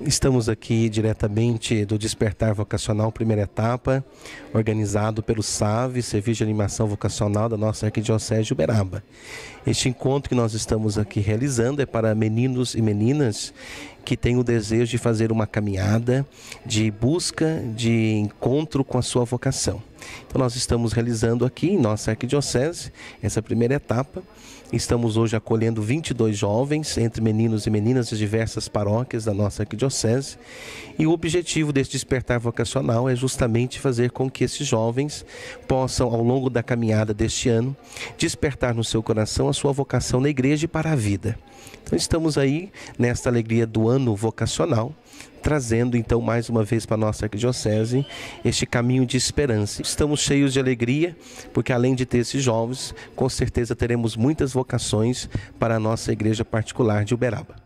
Estamos aqui diretamente do Despertar Vocacional, primeira etapa, organizado pelo SAVE, Serviço de Animação Vocacional da nossa Arquidiocese de Uberaba. Este encontro que nós estamos aqui realizando é para meninos e meninas que têm o desejo de fazer uma caminhada de busca, de encontro com a sua vocação. Então nós estamos realizando aqui em nossa arquidiocese essa primeira etapa. Estamos hoje acolhendo 22 jovens, entre meninos e meninas de diversas paróquias da nossa arquidiocese. E o objetivo desse despertar vocacional é justamente fazer com que esses jovens possam, ao longo da caminhada deste ano, despertar no seu coração a sua vocação na igreja e para a vida. Então estamos aí nesta alegria do ano vocacional trazendo então mais uma vez para nossa arquidiocese este caminho de esperança. Estamos cheios de alegria, porque além de ter esses jovens, com certeza teremos muitas vocações para a nossa igreja particular de Uberaba.